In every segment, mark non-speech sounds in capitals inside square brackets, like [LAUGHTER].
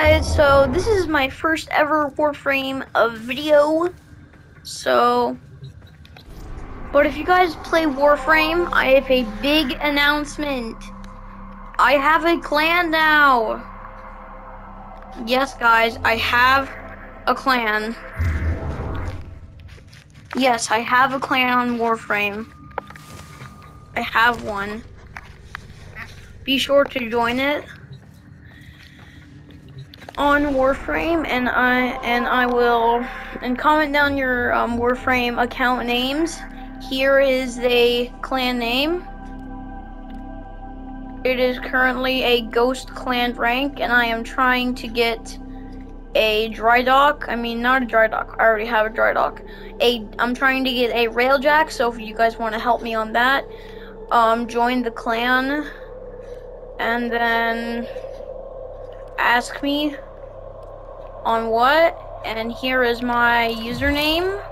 guys, so this is my first ever Warframe of video. So, but if you guys play Warframe, I have a big announcement. I have a clan now. Yes, guys, I have a clan. Yes, I have a clan on Warframe. I have one. Be sure to join it on Warframe, and I and I will and comment down your um, Warframe account names. Here is a clan name. It is currently a Ghost Clan rank, and I am trying to get a dry dock. I mean, not a dry dock. I already have a dry dock. A I'm trying to get a railjack. So if you guys want to help me on that, um, join the clan, and then ask me on what, and here is my username.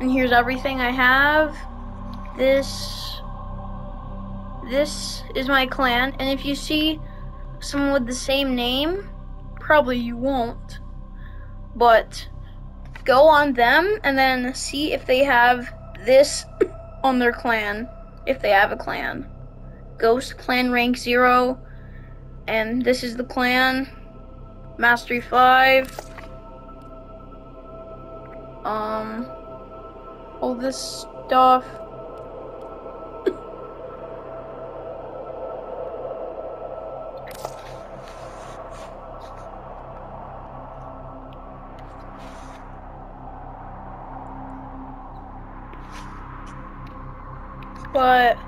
And here's everything I have. This, this is my clan, and if you see someone with the same name, probably you won't, but go on them and then see if they have this [COUGHS] on their clan, if they have a clan. Ghost Clan Rank 0, and this is the clan. Mastery 5. Um, all this stuff. [COUGHS] but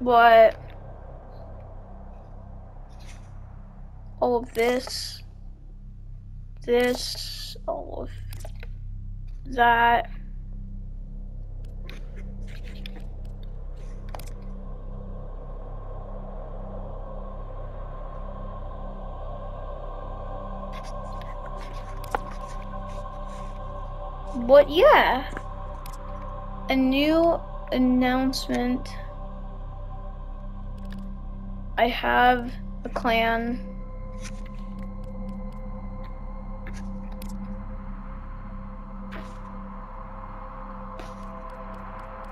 but all of this, this, all of that. But yeah, a new announcement. I have a clan.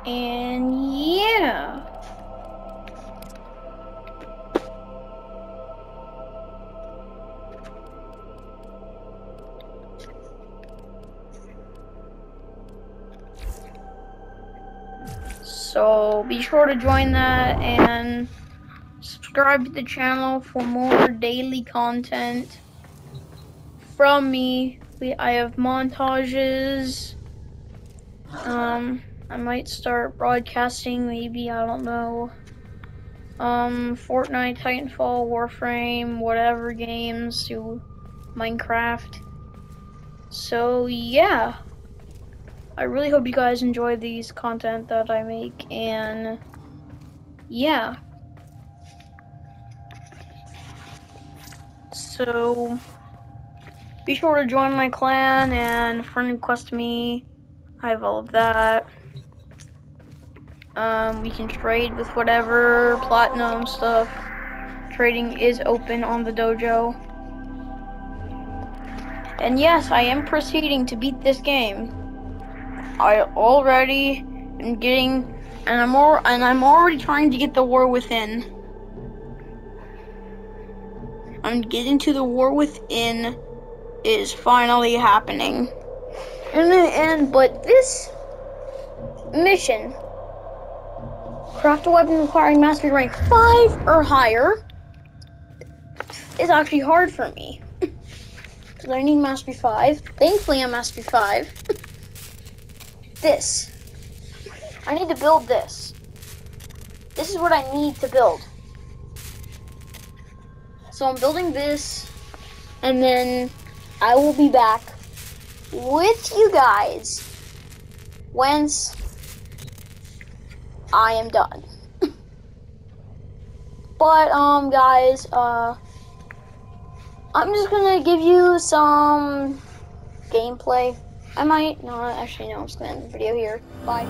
And yeah. So be sure to join that and subscribe to the channel for more daily content from me. We I have montages. Um I might start broadcasting maybe, I don't know. Um Fortnite, Titanfall, Warframe, whatever games, Minecraft. So yeah. I really hope you guys enjoy these content that I make and yeah. So be sure to join my clan and friend request me. I have all of that. Um, we can trade with whatever platinum stuff. Trading is open on the dojo. And yes, I am proceeding to beat this game. I already am getting, and I'm and I'm already trying to get the war within. I'm getting to the war within is finally happening. And and but this mission, craft a weapon requiring mastery rank five or higher, is actually hard for me. Because I need mastery five. Thankfully, I'm mastery five. [LAUGHS] this. I need to build this. This is what I need to build. So I'm building this, and then I will be back with you guys once I am done. [LAUGHS] but um guys, uh I'm just gonna give you some gameplay. I might not actually no, I'm just gonna end the video here. Bye.